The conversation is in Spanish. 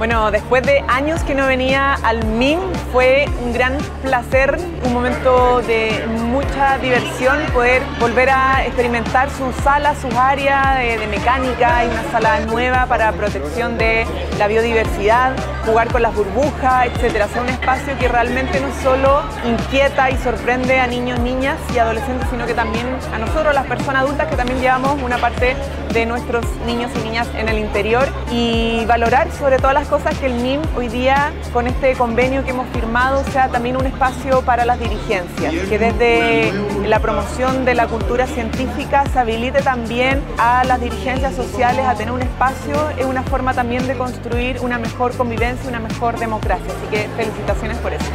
Bueno, después de años que no venía al MIM, fue un gran placer, un momento de mucha diversión, poder volver a experimentar sus salas, sus áreas de, mecánica, hay una sala nueva para protección de la biodiversidad, jugar con las burbujas, etcétera. Sea, un espacio que realmente no solo inquieta y sorprende a niños, niñas y adolescentes, sino que también a nosotros, las personas adultas, que también llevamos una parte de nuestros niños y niñas en el interior y valorar sobre todas las cosas que el MIM hoy día con este convenio que hemos firmado sea también un espacio para las dirigencias, que desde la promoción de la cultura científica se habilite también a las dirigencias sociales a tener un espacio, es una forma también de construir una mejor convivencia, una mejor democracia. Así que felicitaciones por eso.